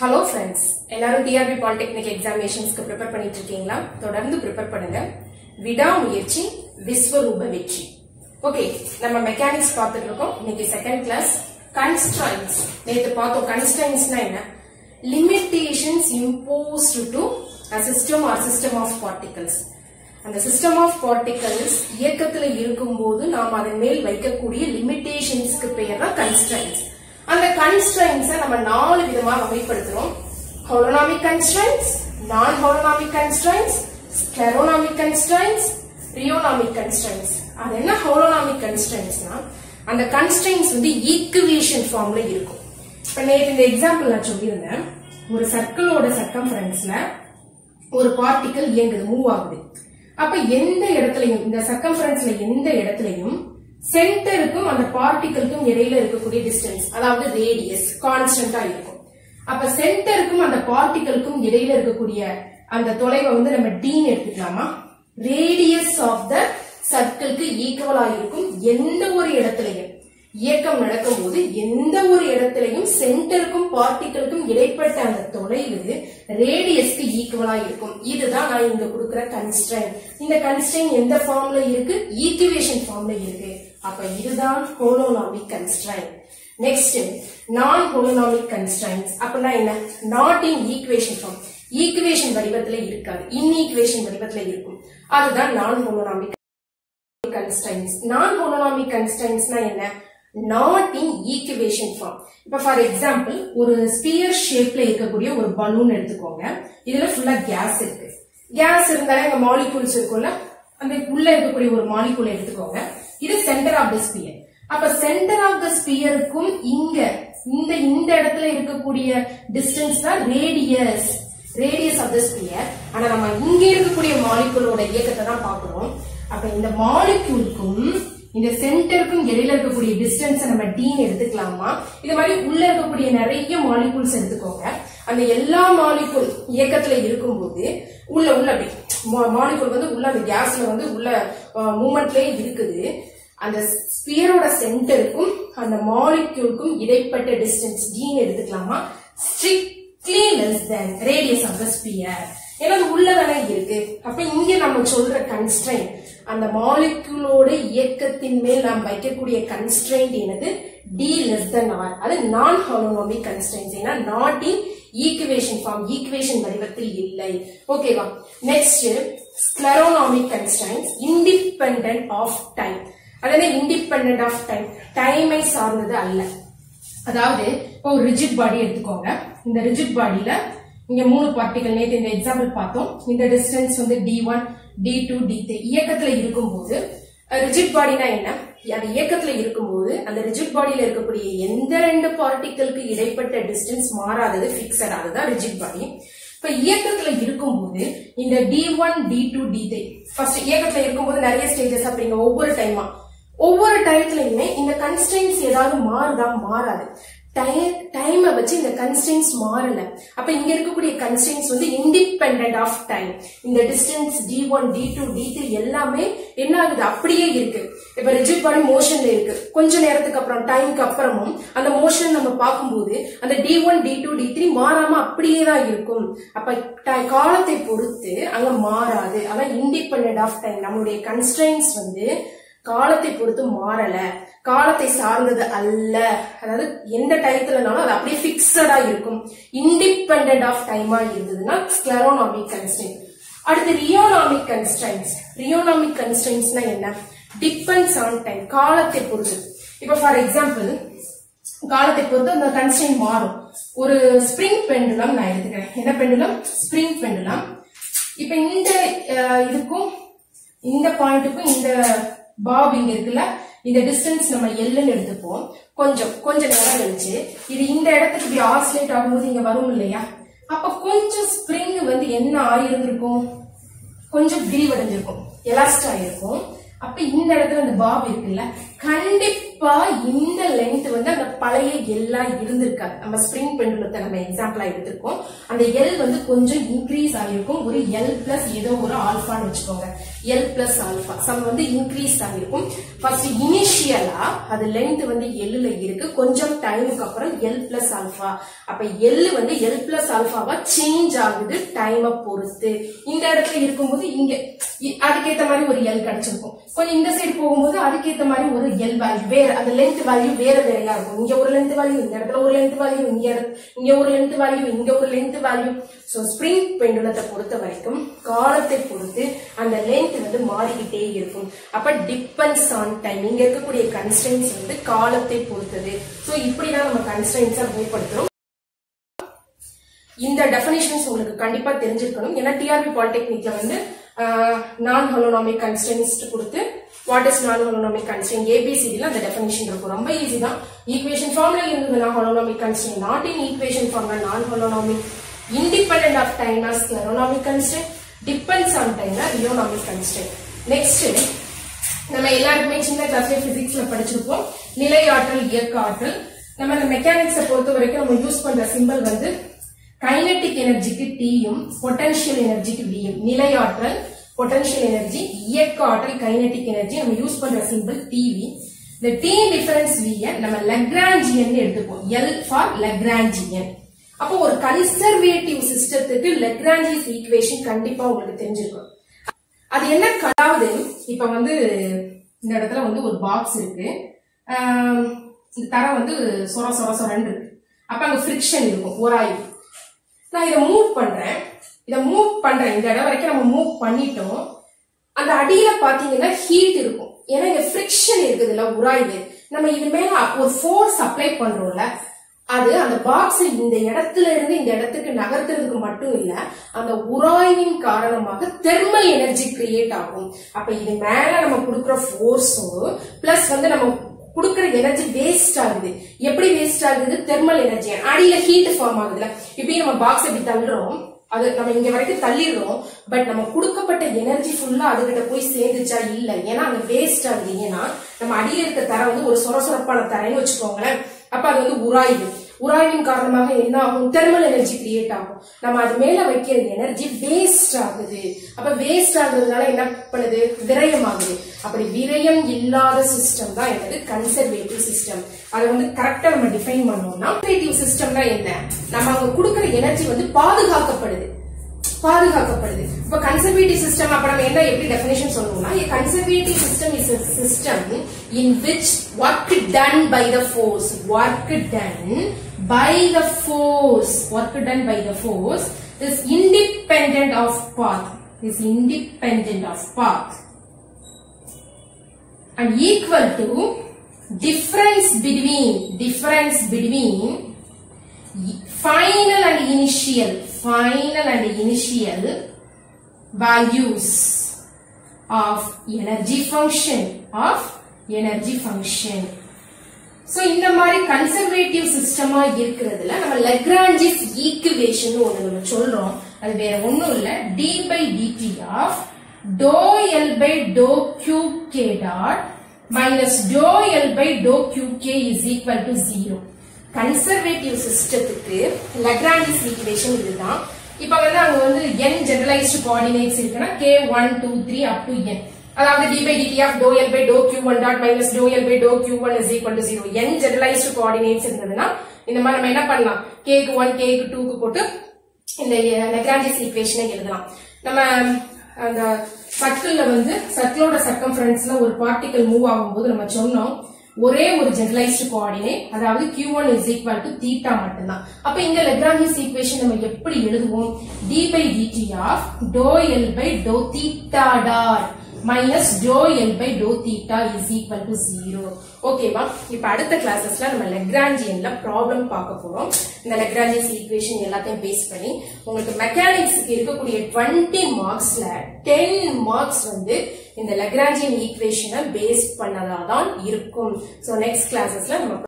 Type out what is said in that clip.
Hello friends எல்லாரும் TRB polytechnic எக்ஸாமினேஷன்ஸ்க்கு prepare பண்ணிட்டு இருக்கீங்களா? தொடர்ந்து ப்ரிப்பேர் பண்ணுங்க. விடாமுயற்சி விஸ்வரூப வெற்றி. ஓகே நம்ம மெக்கானிக்ஸ் பார்த்துட்டு இருக்கோம். இன்னைக்கு செகண்ட் கிளாஸ் கன்ஸ்ட்ரைன்ஸ் நேற்று பார்த்தோம். கன்ஸ்ட்ரைன்ஸ்னா என்ன? Limitations imposed to system or system of particles அந்த சிஸ்டம் ஆஃப் பார்ட்டிகல்ஸ் இயக்கத்துல இருக்கும்போது நாம் அதன் மேல் வைக்கக்கூடிய லிமிட்டேஷன்ஸ்க்கு பெயர் தான் கன்ஸ்ட்ரைன்ஸ் அந்த கன்ஸ்ட்ரைன்ஸை நம்ம நாலு விதமா வகைப்படுத்துறோம். Holonomic constraints non holonomic constraints scleronomic constraints rheonomic constraints அது என்ன ஹோலோனாமிக் கன்ஸ்ட்ரைன்ஸ்னா அந்த கன்ஸ்ட்ரைன்ஸ் வந்து ஈக்குவேஷன் ஃபார்ம்ல இருக்கும். இப்ப நேற்று இந்த எக்ஸாம்பிள் நான் சொல்லியிருந்தேன். ஒரு சர்க்கிளோட சர்க்கம்ஃபரன்ஸ்ல ஒரு பார்ட்டிக்கல் இயங்குது மூவ் ஆகுது. அப்ப எந்த இடத்துலயும் இந்த சர்க்கம்ஃபரன்ஸ்ல எந்த இடத்துலயும் சென்டருக்கும் அந்த பார்ட்டிகளுக்கும் இடையில இருக்கக்கூடிய டிஸ்டன்ஸ் அதாவது ரேடியஸ் கான்ஸ்டன்டா இருக்கும். அப்ப சென்டருக்கும் அந்த பார்ட்டிகளுக்கும் இடையில இருக்கக்கூடிய அந்த தொலைவை வந்து நம்ம டீன் எடுத்துக்கலாமா? ரேடியஸ் ஆஃப் த சர்க்கிள்க்கு ஈக்குவலா இருக்கும் எந்த ஒரு இடத்துலயும். இயக்கம் நடக்கும் போது எந்த ஒரு இடத்துலயும் சென்டருக்கும் பார்ட்டிகளுக்கும் இடைப்பட்ட அந்த தொலைவு ரேடியஸ்க்கு ஈக்குவலா இருக்கும் இதுதான் நான் இங்க கொடுக்குற கன்ஸ்டன்ட் இந்த கன்ஸ்ட்ரைன் எந்த ஃபார்ம்ல இருக்கு? ஈக்குவேஷன் ஃபார்ம்ல இருக்கு. அப்ப இதுதான் holonomic constraint next non holonomic constraints அப்படின்னா என்ன? Not in equation form equation வடிவத்துல இருக்காது. இன் ஈக்குவேஷன் வடிவத்துல இருக்கும். அதுதான் நான் ஹோலோனாமிக் கன்ஸ்டைன்ஸ் நான் ஹோலோனாமிக் கன்ஸ்டைன்ஸ்னா என்ன? நாட் இன் ஈக்குவேஷன் ஃபார்ம் இப்ப ஃபார் எக்ஸாம்பிள் ஒரு ஸ்பியர் ஷேப்ல இருக்கக்கூடிய ஒரு பலூன் எடுத்துக்கோங்க. இதுல ஃபுல்லா கேஸ் இருக்கு. கேஸ் இருந்தாலே அங்க மாலிகூல்ஸ் இருக்கும்ல? அந்த உள்ள இருக்கக்கூடிய ஒரு மாலிகூல் எடுத்துக்கோங்க. இது சென்டர் ஆஃப் த ஸ்பியர் அப்ப சென்டர் ஆஃப் த ஸ்பியருக்கும் இங்க இந்த இந்த இடத்துல இருக்கக்கூடிய டிஸ்டன்ஸ் தான் radius radius of the sphere ஆனா நம்ம இங்க இருக்கக்கூடிய மாலிகுலோட இயக்கத்தை தான் பாக்குறோம் அப்ப இந்த மாலிக்யூலுக்கும் இந்த சென்டருக்கும் இடையில இருக்கக்கூடிய டிஸ்டன்ஸ் நம்ம டீன் எடுத்துக்கலாமா? இது மாதிரி உள்ள இருக்கக்கூடிய நிறைய மாலிகூல்ஸ் எடுத்துக்கோங்க. அந்த எல்லா மாலிகுல் இயக்கத்துல இருக்கும்போது உள்ள உள்ள அப்படி மாலிகூல் வந்து உள்ள அந்த கேஸ்ல வந்து உள்ள மூமெண்ட்லயே இருக்குது. அந்த ஸ்பியரோட சென்டருக்கும் அந்த மாலிக்யூலுக்கும் இடைப்பட்ட டிஸ்டன்ஸ் டீன் எடுத்துக்கலாமா? Strictly less than radius of the sphere ஏன்னா அது உள்ளதானே இருக்கு. அப்ப இங்க நம்ம சொல்ற கன்ஸ்ட்ரைன் அந்த மாலிக்யூலோட இயக்கத்தின் மேல் நாம் வைக்கக்கூடிய கன்ஸ்ட்ரைன்ட் என்னது? டி லெஸ் தென் ஆர் அது நான் ஹாலோனோமிக் கன்ஸ்ட்ரெயின்ஸ் ஏன்னா not in equation form equation வடிவத்தில் இல்லை. ஓகேவா next scleronomic constraints independent of time அதாவது இண்டிபெண்ட் ஆஃப் டைம் டைமை சார்ந்தது அல்ல. அதாவது இப்போ ஒரு ரிஜிட் பாடி எடுத்துக்கோங்க. இந்த ரிஜிட் பாடியில இங்க மூணு பார்ட்டிகல் நேற்று இந்த எக்ஸாம்பிள் பார்த்தோம். இந்த டிஸ்டன்ஸ் வந்து D one D two D three இயக்கத்துல இருக்கும்போது ரிஜிட் பாடினா என்ன? அது இயக்கத்துல இருக்கும்போது அந்த ரிஜிட் பாடியில இருக்கக்கூடிய எந்த ரெண்டு பார்ட்டிகளுக்கு இடைப்பட்ட டிஸ்டன்ஸ் மாறாதது பிக்சட் அதுதான் ரிஜிட் பாடி. இப்ப இயக்கத்துல இருக்கும்போது இந்த D one D two D three first இயக்கத்துல இருக்கும்போது நிறைய ஸ்டேஜஸ் அப்படிங்க ஒவ்வொரு டைமா ஒவ்வொரு டயத்துலயுமே இந்த கன்ஸ்டன்ஸ் ஏதாவது மாறுதா மாறாது. டைமை வச்சு இந்த கன்ஸ்டன்ஸ் மாறல. அப்ப இங்க இருக்கக்கூடிய கன்ஸ்டன்ஸ் வந்து இண்டிபெண்ட் ஆஃப் டைம் இந்த distance D one D two D three எல்லாமே என்ன ஆகுது? அப்படியே இருக்கு. இப்ப ரிஜிட் பாடி மோஷன்ல இருக்கு. கொஞ்ச நேரத்துக்கு அப்புறம் டைம்க்கு அப்புறமும் அந்த மோஷன் நம்ம பார்க்கும்போது அந்த D one D two D three மாறாம அப்படியே தான் இருக்கும். அப்ப காலத்தை பொறுத்து அங்க மாறாது. அதான் இண்டிபெண்ட் ஆஃப் டைம் நம்மளுடைய கன்ஸ்டன்ஸ் வந்து காலத்தை பொறுத்து மாறல. காலத்தை சார்ந்தது அல்ல. அதாவது எந்த டயத்துலனாலும் அது அப்படியே பிக்சடா இருக்கும். இண்டிபெண்ட் ஆஃப் டைமா இருந்ததுன்னா ஸ்க்ளரோனாமிக் கன்ஸ்டன்ட் அடுத்து ரியோனாமிக் கன்ஸ்டன்ஸ் ரியோனாமிக் கன்ஸ்டன்ஸ்னா என்ன? டிபெண்ட்ஸ் ஆன் டைம் காலத்தை பொறுத்து. இப்ப ஃபார் எக்ஸாம்பிள் காலத்தை பொறுத்து அந்த கன்ஸ்டன்ட் மாறும். ஒரு ஸ்ப்ரிங் பெண்டுலம் நான் எடுத்துக்கிறேன். என்ன பெண்டுலம் ஸ்ப்ரிங் பெண்டுலம் இப்ப இந்த இதுக்கும் இந்த பாயிண்ட்டுக்கும் இந்த பாப் இங்க இருக்குல்ல இந்த டிஸ்டன்ஸ் நம்ம எல்லுன்னு எடுத்துப்போம். கொஞ்சம் கொஞ்ச நேரம் கழிச்சு இது இந்த இடத்துக்கு இப்படி ஆசிலேட் ஆகும்போது இங்க வரும் இல்லையா? அப்ப கொஞ்சம் ஸ்ப்ரிங் வந்து என்ன ஆயிருந்திருக்கும் கொஞ்சம் விரிவடைஞ்சிருக்கும். எலாஸ்ட் ஆயிருக்கும். அப்ப இந்த இடத்துல அந்த பாப் இருக்குல்ல கண்டிப்பா கண்டிப்பா இந்த லென்த் வந்து அந்த பழைய எல்லாம் இருந்திருக்காது. நம்ம ஸ்ப்ரிங் பெண்டுலத்தை நம்ம எக்ஸாம்பிளா எடுத்திருக்கோம். அந்த எல் வந்து கொஞ்சம் இன்க்ரீஸ் ஆகிருக்கும் ஒரு எல் பிளஸ் ஏதோ ஒரு ஆல்பான்னு வச்சுக்கோங்க. எல் பிளஸ் ஆல்பா சம் வந்து இன்க்ரீஸ் ஆகிருக்கும் ஃபர்ஸ்ட் இனிஷியலா அது லென்த் வந்து எல்லுல இருக்கு. கொஞ்சம் டைமுக்கு அப்புறம் எல் பிளஸ் ஆல்பா அப்ப எல் வந்து எல் பிளஸ் ஆல்பாவா சேஞ்ச் ஆகுது டைமை பொறுத்து. இந்த இடத்துல இருக்கும்போது இங்க இ- அதுக்கேத்த மாதிரி ஒரு எல் கிடைச்சிருக்கும். கொஞ்சம் இந்த சைடு போகும்போது அதுக்கேத்த மாதிரி ஒரு எல் வேல்யூ வேற அந்த லென்த் வேல்யூ வேற வேறையா இருக்கும். இங்க ஒரு லென்த் வேல்யூ இந்த இடத்துல ஒரு லென்த் வேல்யூ இங்க இங்க ஒரு லென்த் வேல்யூ இங்க ஒரு லென்த் வேல்யூ சோ ஸ்ப்ரிங் பெண்டுலத்தை பொறுத்த வரைக்கும் காலத்தை பொறுத்து அந்த லென்த் வந்து மாறிக்கிட்டே இருக்கும். அப்ப டிபெண்ட்ஸ் ஆன் டைம் இங்க இருக்கக்கூடிய கன்ஸ்டன்ஸ் வந்து காலத்தை பொறுத்தது. சோ இப்படிதான் நம்ம கன்ஸ்டன்ஸை பயன்படுத்துறோம் இந்த டெஃபினேஷன்ஸ் உங்களுக்கு கண்டிப்பா தெரிஞ்சிருக்கணும். ஏன்னா டிஆர்பி பாலிடெக்னிக்ல வந்து நான் ஹலோனாமிக் கன்ஸ்டன்ஸ் கொடுத்து what is non holonomic constraint ஏபிசிடில அந்த டெஃபினேஷன் இருக்கும். ரொம்ப ஈஸி தான். ஈக்குவேஷன் ஃபார்ம்ல இருந்ததுன்னா holonomic constant not in equation ஃபார்ம்ல non holonomic independent of டைனாஸ் as holonomic constant depends on டைம்ல ரியோனாமிக் கன்ஸ்டன்ட் நெக்ஸ்ட் நம்ம எல்லாருக்குமே சின்ன கிளாஸ்ல பிசிக்ஸ்ல படிச்சிருப்போம். நிலை ஆற்றல் இயக்க ஆற்றல். நம்ம இந்த மெக்கானிக்ஸை பொறுத்த வரைக்கும் நம்ம யூஸ் பண்ற சிம்பிள் வந்து கைனெட்டிக் எனர்ஜிக்கு டீயும் பொட்டன்ஷியல் எனர்ஜிக்கு வியும் நிலை ஆற்றல் பொட்டன்ஷியல் எனர்ஜி இயக்க ஆற்றல் கைனெட்டிக் எனர்ஜி நம்ம யூஸ் பண்ற சிம்பிள் டிவி இந்த டி டிஃபரன்ஸ் விய நம்ம லெக்ராஞ்சியன் எடுத்துப்போம். எல் ஃபார் லெக்ராஞ்சியன் அப்போ ஒரு கன்சர்வேட்டிவ் சிஸ்டத்துக்கு லெக்ராஞ்சிஸ் ஈக்குவேஷன் கண்டிப்பா உங்களுக்கு தெரிஞ்சிருக்கும். அது என்ன அதாவது இப்ப வந்து இந்த இடத்துல வந்து ஒரு பாக்ஸ் இருக்கு. தரம் வந்து சொர சொர சொரன்னு இருக்கு. அப்ப அங்க ஃப்ரிக்ஷன் இருக்கும். ஓராய்வு. நான் இதை மூவ் பண்றேன். இதை மூவ் பண்றேன். இந்த இடம் வரைக்கும் நம்ம மூவ் பண்ணிட்டோம். அந்த அடியில பாத்தீங்கன்னா ஹீட் இருக்கும். ஏன்னா இங்க ஃப்ரிக்ஷன் இருக்குதுல்ல உராய்வு. நம்ம இது மேல ஒரு ஃபோர்ஸ் அப்ளை பண்றோம்ல அது அந்த பாக்ஸ் இந்த இடத்துல இருந்து இந்த இடத்துக்கு நகர்த்துறதுக்கு மட்டும் இல்ல அந்த உராய்வின் காரணமாக தெர்மல் எனர்ஜி கிரியேட் ஆகும். அப்ப இது மேல நம்ம கொடுக்குற ஃபோர்ஸும் பிளஸ் வந்து நம்ம கொடுக்குற எனர்ஜி வேஸ்ட் ஆகுது. எப்படி வேஸ்ட் ஆகுது? தெர்மல் எனர்ஜி அடியில ஹீட் ஃபார்ம் ஆகுதுல இப்படி நம்ம பாக்ஸ் இப்படி தள்ளுறோம். அது நம்ம இங்க வரைக்கும் தள்ளிடுறோம். பட் நம்ம கொடுக்கப்பட்ட எனர்ஜி ஃபுல்லா அதுகிட்ட போய் சேர்ந்துச்சா? இல்ல. ஏன்னா அங்க வேஸ்ட் ஆகுது. ஏன்னா நம்ம அடியில் இருக்க தர வந்து ஒரு சொரசொரப்பான தரைன்னு வச்சுக்கோங்களேன். அப்ப அது வந்து உராயுது. உராய்வின் காரணமாக என்ன ஆகும் தெர்மல் எனர்ஜி கிரியேட் ஆகும். நம்ம அது மேல வைக்கிற எனர்ஜி வேஸ்ட் ஆகுது. அப்ப வேஸ்ட் ஆகுறதுனால என்ன பண்ணுது? விரயம் ஆகுது அப்படி விரயம் இல்லாத சிஸ்டம் தான் என்னது? கன்சர்வேட்டிவ் சிஸ்டம் அதை வந்து கரெக்டா நம்ம டிஃபைன் பண்ணோம்னா கன்சர்வேட்டிவ் சிஸ்டம்னா என்ன? நம்ம அங்க கொடுக்குற எனர்ஜி வந்து பாதுகாக்கப்படுது. பாதுகாக்கப்படுது இப்ப கன்சர்வேட்டிவ் சிஸ்டம் அப்ப நம்ம என்ன எப்படி டெபினேஷன் சொல்லணும்னா a conservative system is a system in which work done by the force work done by the force work done by the force is independent of path is independent of path and equal to difference between difference between final and initial final and initial values of energy function of energy function. So, இந்த மாதிரி conservative சிஸ்டமா இருக்கிறதுல நம்ம Lagrange's equation ஒன்று நம்ம சொல்றோம். அது வேற ஒன்றும் இல்லை. D by DT of doe L by doe Q K dot minus doe L by doe Q K is equal to zero conservative சிஸ்டத்துக்கு Lagrange's equation இதுதான். இப்ப வந்து அங்க வந்து n ஜெனரலைஸ்டு கோஆர்டினேட்ஸ் இருக்குன்னா K one two three up to N அதாவது d by dt of dou l by dou q1 dot minus dou l by dou q1 is equal to 0 n generalised coordinates இருந்ததுன்னா இந்த மாதிரி நம்ம என்ன பண்ணலாம்? கேக்கு one கேக்கு டூக்கு போட்டு இந்த லெக்ராண்டிஸ் ஈக்குவேஷனை எழுதலாம். நம்ம அந்த சர்க்கிள்ல வந்து சர்க்கிளோட சர்க்கம் ஒரு பார்ட்டிகல் மூவ் ஆகும்போது நம்ம சொன்னோம். ஒரே ஒரு ஜெனரலைஸ்டு கோஆர்டினேட் அதாவது q1 is equal to theta மட்டும்தான். அப்ப இங்க லெக்ராஞ்சிஸ் ஈக்குவேஷன் நம்ம எப்படி எழுதுவோம்? D by DT of doe L by doe theta dot minus doe L by doe theta is equal to zero ஓகேவா இப்ப அடுத்த கிளாஸஸ்ல நம்ம லெக்ராஞ்சியன்ல ப்ராப்ளம் பார்க்க போறோம். இந்த லெக்ராஞ்சியஸ் ஈக்குவேஷன் எல்லாத்தையும் பேஸ் பண்ணி உங்களுக்கு மெக்கானிக்ஸுக்கு இருக்கக்கூடிய 20 மார்க்ஸ்ல 10 மார்க்ஸ் வந்து இந்த லெக்ராஞ்சியன் ஈக்குவேஷனை பேஸ் பண்ணதா தான் இருக்கும். ஸோ நெக்ஸ்ட் கிளாஸஸ்ல நம்ம